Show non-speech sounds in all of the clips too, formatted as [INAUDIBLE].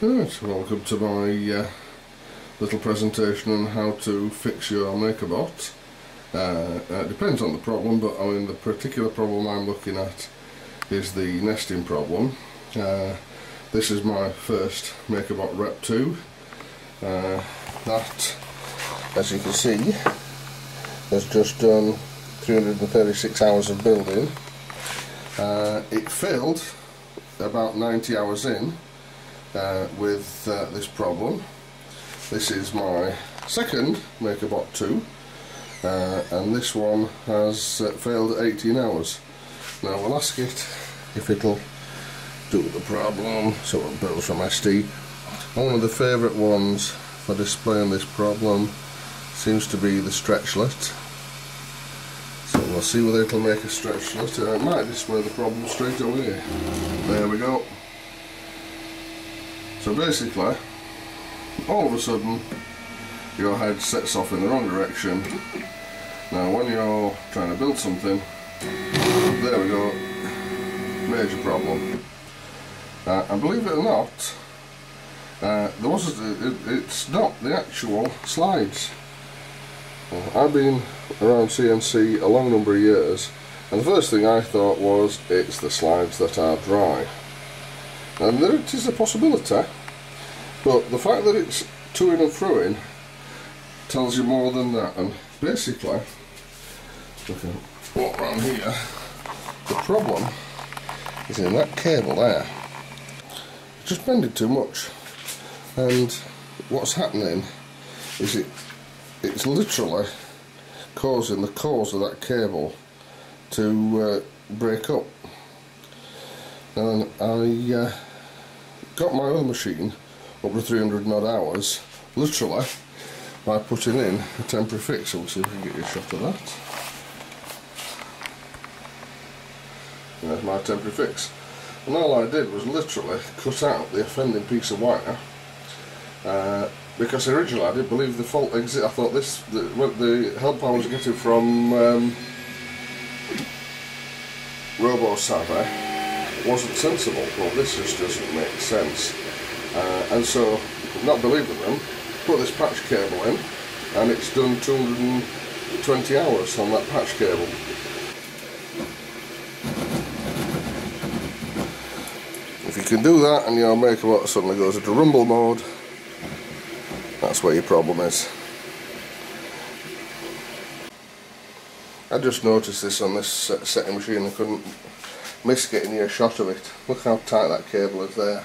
Right, welcome to my uh, little presentation on how to fix your MakerBot. Uh, it depends on the problem, but I mean the particular problem I'm looking at is the nesting problem. Uh, this is my first MakerBot Rep 2. Uh, that, as you can see, has just done 336 hours of building. Uh, it failed about 90 hours in uh, with uh, this problem. This is my second MakerBot 2 uh, and this one has uh, failed at 18 hours. Now we'll ask it if it'll do the problem, so it builds from SD. One of the favourite ones for displaying this problem seems to be the stretchlet. So we'll see whether it'll make a stretchlet. Uh, it might display the problem straight away. There we go. So basically, all of a sudden, your head sets off in the wrong direction. Now when you're trying to build something, there we go, major problem. Uh, and believe it or not, uh, there was a, it, it's not the actual slides. Uh, I've been around CNC a long number of years, and the first thing I thought was it's the slides that are dry. And there it is a possibility, but the fact that it's to-ing and fro-ing tells you more than that. And basically, I walk around here, the problem is in that cable there. It's just bending too much. And what's happening is it it's literally causing the cores of that cable to uh, break up. And I uh, got my other machine up to 300 odd hours, literally, by putting in a temporary fix. So we'll see if we can get a shot of that. And there's my temporary fix. And all I did was literally cut out the offending piece of wire uh, because originally I didn't believe the fault exit. I thought this, the, the help I was getting from um, wasn't sensible. Well, this just doesn't make sense. Uh, and so, not believing them, put this patch cable in, and it's done 220 hours on that patch cable. If you can do that and your MakerBot suddenly goes into rumble mode, that's where your problem is. I just noticed this on this setting machine, I couldn't miss getting you a shot of it. Look how tight that cable is there.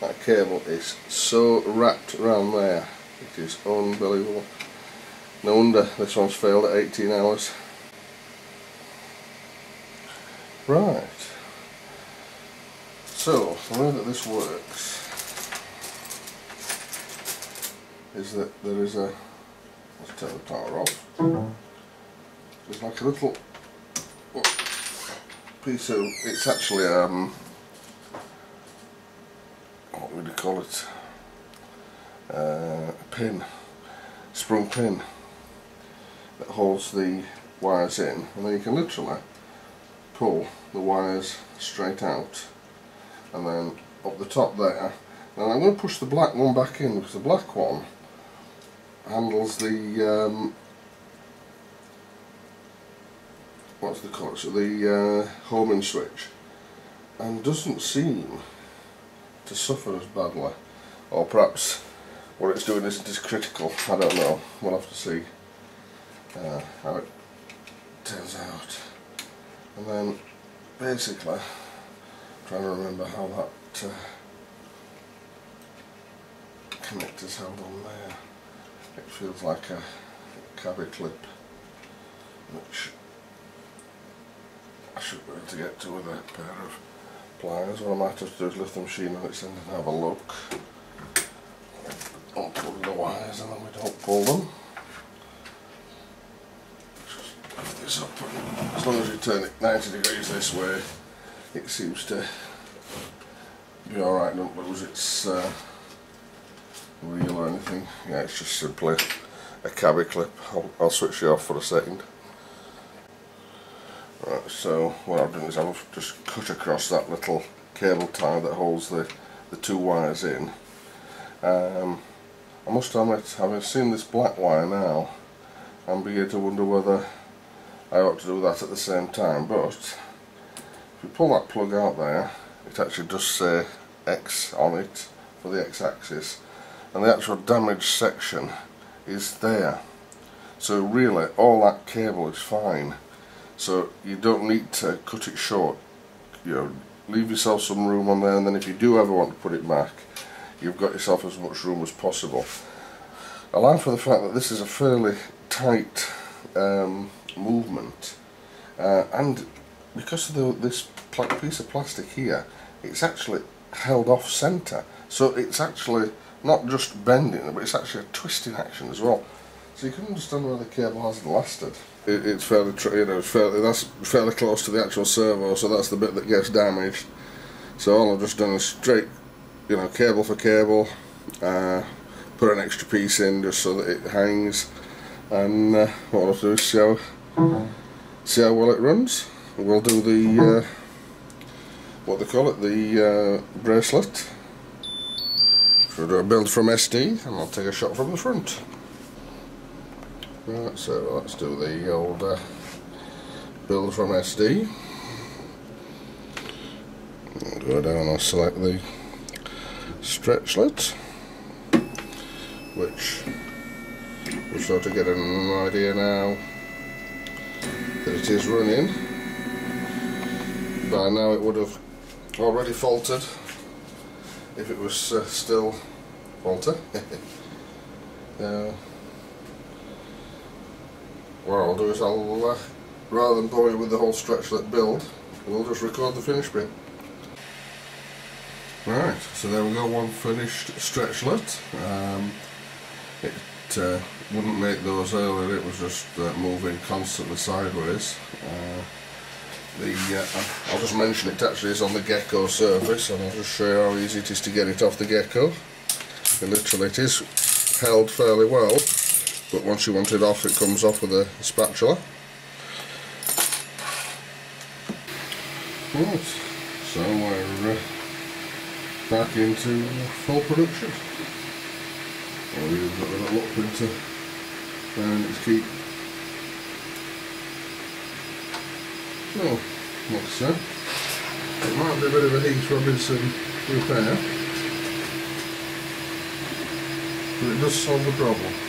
That cable is so wrapped around there. It is unbelievable. No wonder this one's failed at 18 hours. Right. So, the way that this works is that there is a, let's turn the power off, there's like a little piece of, it's actually um, what would you call it, uh, a pin, sprung pin that holds the wires in and then you can literally pull the wires straight out and then up the top there. Now I'm going to push the black one back in because the black one handles the um, what's the so the uh, homing switch. And doesn't seem to suffer as badly. Or perhaps what it's doing isn't as critical. I don't know. We'll have to see uh, how it turns out. And then basically trying to remember how that uh, connector's held on there. It feels like a cabby clip which I should be able to get to with a pair of pliers. What I might have to do is lift the machine on its end and have a look. Unplug the wires and then we don't pull them. Just lift this up as long as you turn it 90 degrees this way it seems to be alright, don't lose its uh, wheel or anything. Yeah, it's just simply a cabby clip. I'll, I'll switch it off for a second. Right, so what I've done is I've just cut across that little cable tie that holds the the two wires in. Um, I must admit, having seen this black wire now, I'm beginning to wonder whether I ought to do that at the same time, but if you pull that plug out there, it actually does say X on it for the X-axis, and the actual damaged section is there. So really, all that cable is fine. So you don't need to cut it short. You know, leave yourself some room on there, and then if you do ever want to put it back, you've got yourself as much room as possible. Allow for the fact that this is a fairly tight um, movement uh, and because of the, this piece of plastic here it's actually held off centre so it's actually not just bending but it's actually a twisting action as well so you can understand why the cable hasn't lasted it, it's fairly you know fairly, that's fairly close to the actual servo so that's the bit that gets damaged so all I've just done is straight you know cable for cable uh, put an extra piece in just so that it hangs and uh, what I'll do is see how, see how well it runs. We'll do the, uh, what they call it, the uh, bracelet. So we'll do a build from SD and I'll take a shot from the front. Right, so let's do the old uh, build from SD. Go down and select the stretchlet, which we sort of get an idea now that it is running by now it would have already faltered if it was uh, still falter [LAUGHS] uh, what I'll do is I'll uh, rather than bore you with the whole stretchlet build we'll just record the finish bit right so there we go one finished stretchlet um, it uh, wouldn't make those earlier, it was just uh, moving constantly sideways. Uh, the uh, I'll just mention it actually is on the Gecko surface and I'll just show you how easy it is to get it off the Gecko. It literally it is held fairly well but once you want it off it comes off with a spatula. Right, so we're uh, back into full production. Well, we've got a little into and its keep. So, like so. It might be a bit of a Heath Robinson repair, but it does solve the problem.